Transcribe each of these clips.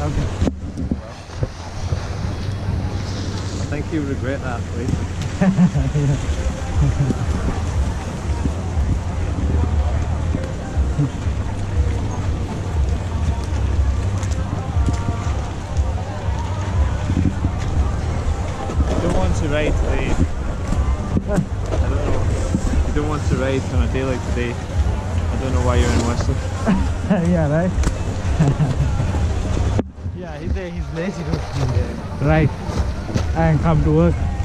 Okay. I think you regret that later. You don't want to ride today. I don't know. You don't want to ride on a day like today. Right. And come to work.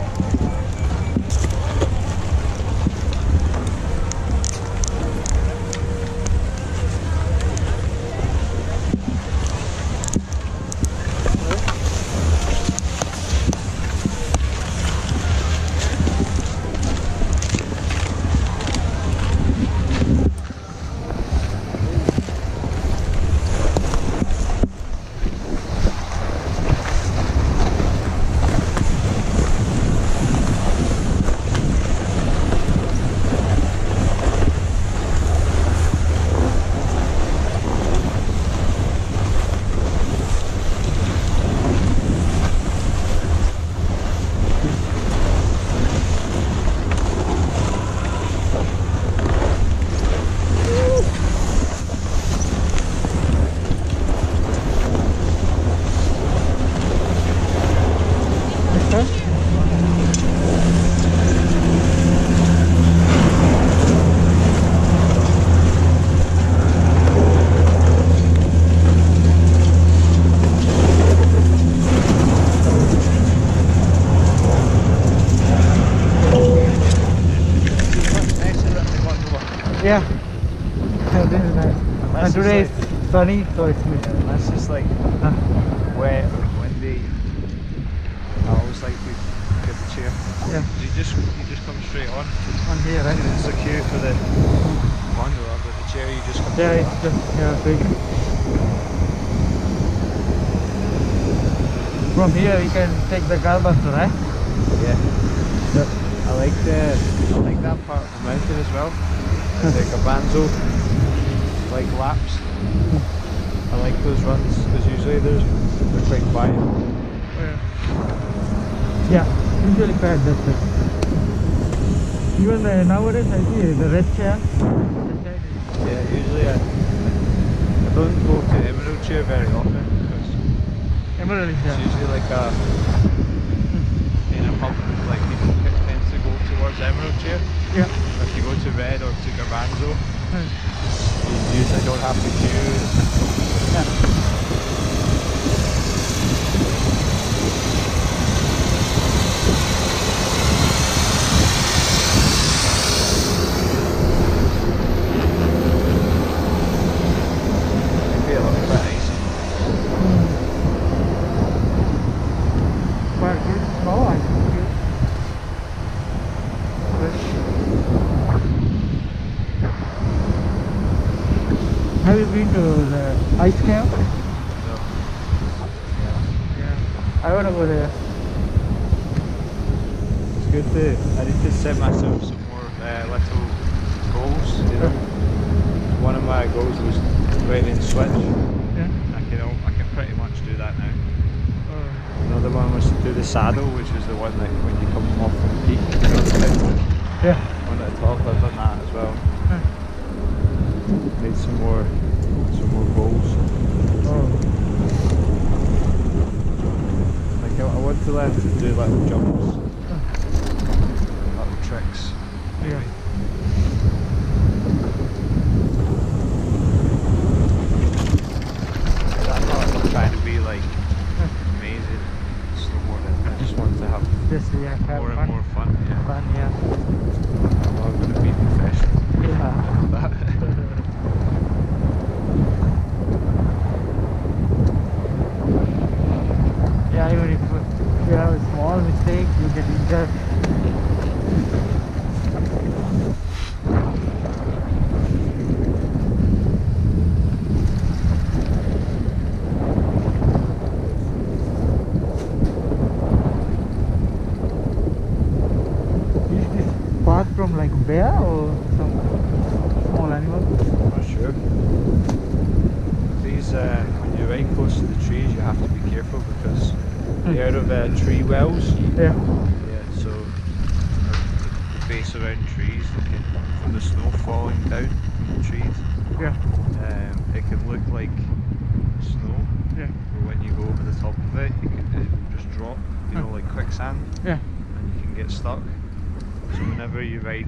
Yeah. Yeah, this is nice. Unless And today is sunny, so it's good. That's just like Huh. wet or windy. I always like to get the chair. Yeah. You just you just come straight on. On here, right? It's the queue for the gondola, but the chair you just come Yeah, straight it's on. just yeah, big. From here we can take the Galbas, right? Yeah. Yep. I like the I like that part of the mountain as well. Like a banzo like laps. I like those runs because usually there's they're quite quiet. Yeah, usually quite that way. Even uh, nowadays I see the red chair. the chair is- Yeah, usually I, I don't go to Emerald Chair very often because Emerald is it's usually like a in a pub like people tend to go towards Emerald Chair. If you go to Red or to Garbanzo, Hmm. you usually don't have to queue. Yeah. It'd be a little bit icy. Quite good. Oh, I think good. Have you been to the ice camp? So, Yeah. I want to go there. it's good to, I need to set myself some more uh, little goals, you know. One of my goals was riding switch. Yeah. I can, al- I can pretty much do that now. Uh, Another one was to do the saddle, which is the one that when you come off the peak, you know, the big yeah. one at the top. I've done that as well. Need some more, some more goals. Oh. Like I, I want to to do little jumps, little tricks. Trying to be like amazing at snowboarding. I just want to have Just yeah, more fun. and more fun. Yeah. Fun, yeah. I'm not going to be professional. Yeah. at that. yeah, even if you have a small mistake, you get injured. Is this path from like Bear or some small animal. Not sure. These, uh, when you're right close to the trees, you have to be careful because Hmm. they're out of uh, tree wells. Yeah. Yeah, so uh, the base around trees, they can, from the snow falling down from the trees, Yeah. um, it can look like snow. Yeah. But when you go over the top of it, you can, it will just drop, you know, like quicksand, Yeah. and you can get stuck. So whenever you ride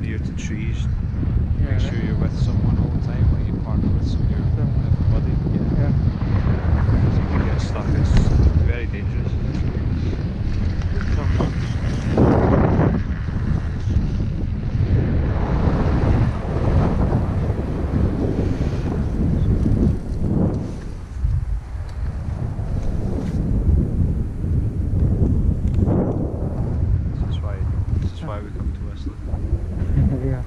near to trees, Yeah. make sure you're with someone all the time, like you partner with some your a buddy. Yeah. Yeah. Because you can get stuck. It's very dangerous. This is why. This is why we come to Whistler. yeah.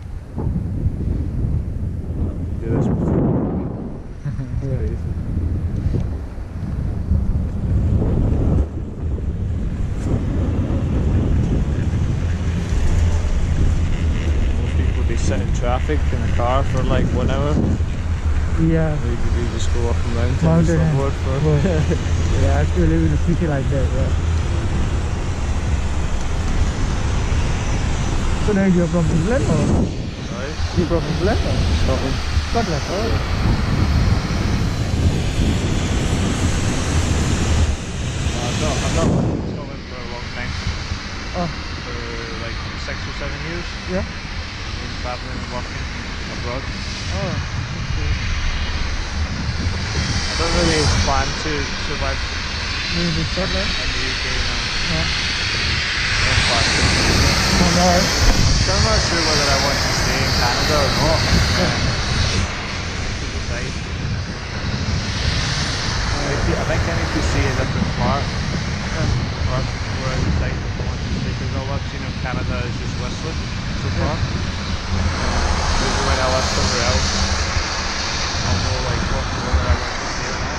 Do this before. yeah. Most people they sit in traffic in a car for like one hour. Yeah. We, we just go up a mountain, Mountain and and- snowboard for. Yeah, actually live in a city like that, yeah. So now you're from England or Sorry? you from England or Scotland. Scotland? Oh. I've not, I've not lived in Scotland for a long time. Oh, For like six or seven years. yeah. Been travelling and working abroad. Oh, okay. I don't really plan to survive You in Scotland? in the UK now. Yeah. Don't plan to. Oh, no. So I'm not sure whether I want to stay in Canada or not. To decide. I think- I think I need to see a different part part before I decide if I want to stay. Because all I've seen of Canada is just Whistler so far. Maybe when I live somewhere else, I'll know like what, whether I want to stay or not.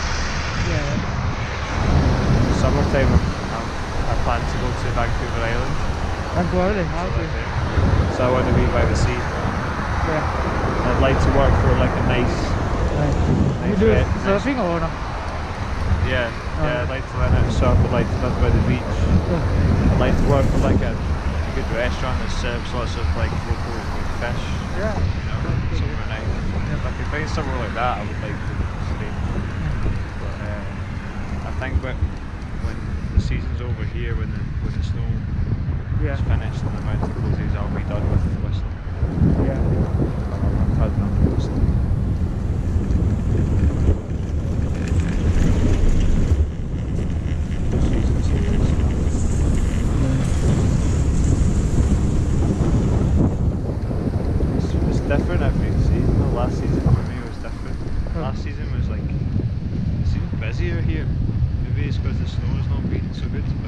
Yeah. Summertime, I'm, I plan to go to Vancouver Island. Vancouver, So, okay. like, so I want to be by the sea. Yeah. I'd like to work for like a nice, Nice. You Nice do nice. surfing or no? yeah, Oh. yeah. I'd like to learn how to surf. I'd like to live by the beach. I'd like to work for like a, a good restaurant that serves lots of like local fish. Yeah. You know, Okay. somewhere nice. If I could find somewhere like that, I would like to stay. But uh, I think the season's over here, when the when the snow Yeah. is finished and the mountain closes, I'll be done with Whistler. Yeah. I've had enough of Whistler. The season's here, it's enough. It's, it's different every season. The last season Soviet.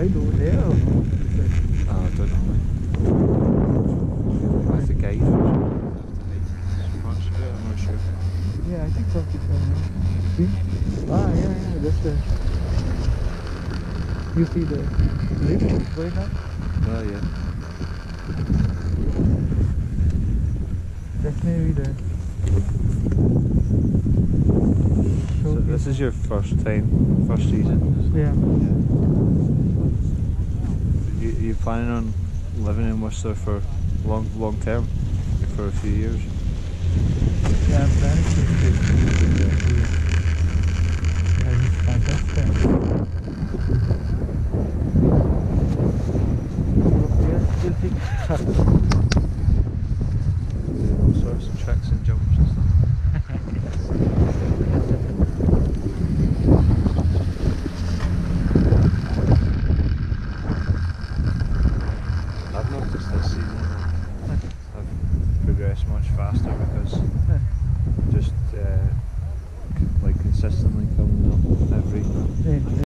Ride over there or no? Oh, I don't know. With the guide, I'm not sure. I'm not sure. Yeah, I think so. See? Ah, yeah, yeah, that's the. You see the lift going up? Oh yeah. That's maybe the. So this is your first time, first season. Yeah. yeah. You you planning on living in Whistler for long long term, for a few years? Yeah, I'm planning to stay here. Yeah, it's fantastic. Yeah, still think.